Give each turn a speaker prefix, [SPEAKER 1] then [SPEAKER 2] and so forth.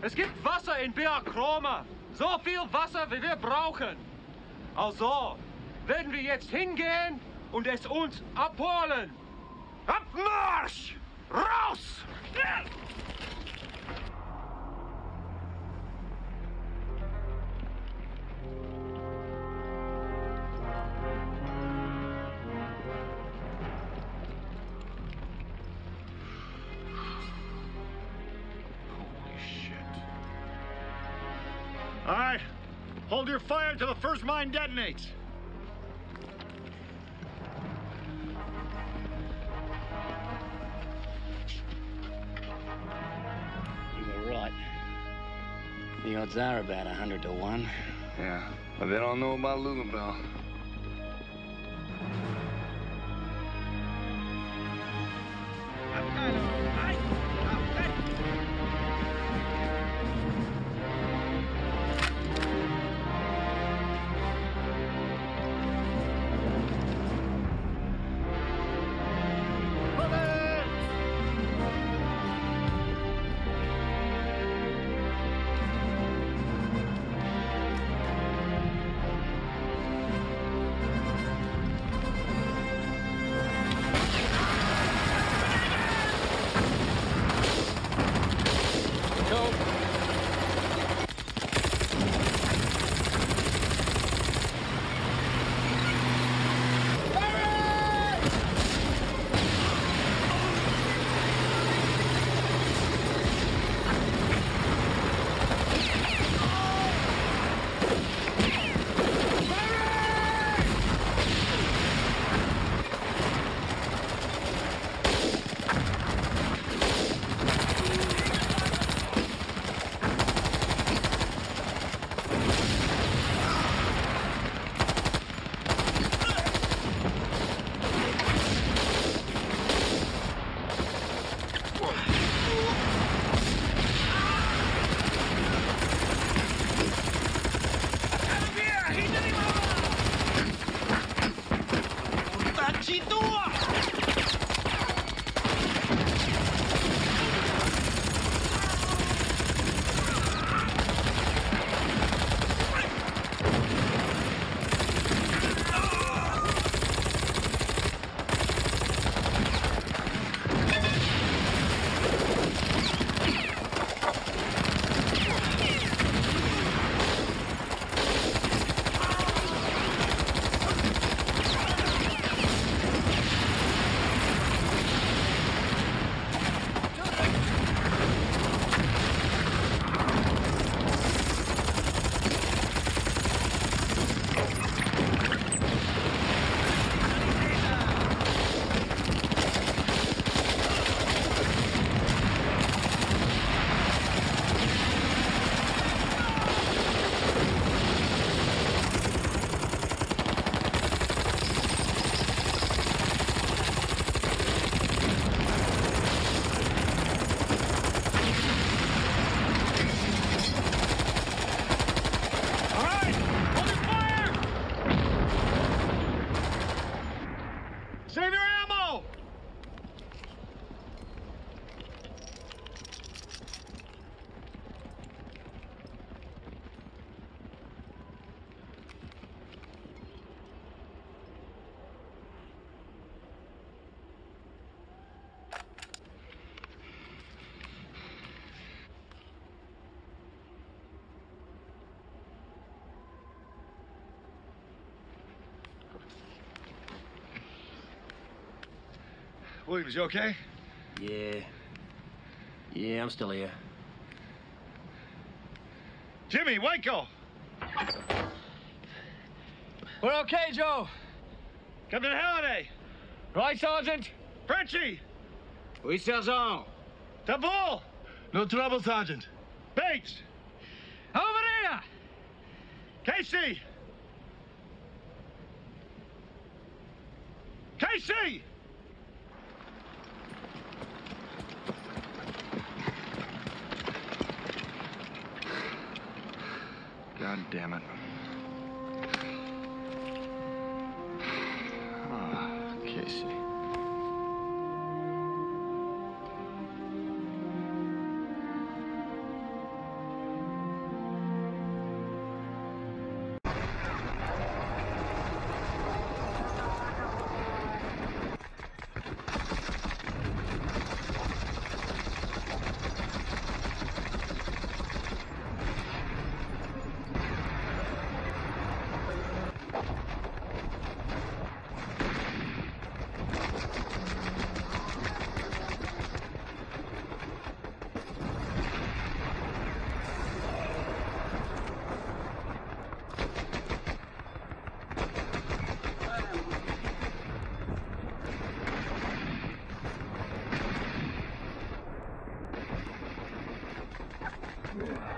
[SPEAKER 1] Es gibt Wasser in Berg Kroma. So viel Wasser, wie wir brauchen. Also, werden wir jetzt hingehen und es uns abholen. Abmarsch!
[SPEAKER 2] All right. Hold your fire until the first mine detonates.
[SPEAKER 3] You were right. The odds are about a hundred to one.
[SPEAKER 4] Yeah, but they don't know about Lulubelle.
[SPEAKER 2] All right. Hold your fire. Save your ammo.
[SPEAKER 4] Williams, you okay?
[SPEAKER 3] Yeah. Yeah, I'm still here.
[SPEAKER 2] Jimmy, Waco.
[SPEAKER 1] We're okay, Joe.
[SPEAKER 2] Captain Halliday.
[SPEAKER 1] Right, Sergeant?
[SPEAKER 2] Frenchie.
[SPEAKER 1] Oui, Sergeant.
[SPEAKER 2] Tambul.
[SPEAKER 4] No trouble, Sergeant.
[SPEAKER 2] Bates.
[SPEAKER 1] Over here!
[SPEAKER 2] Casey. Casey.
[SPEAKER 4] Damn it. Ah, Casey.
[SPEAKER 5] Yeah.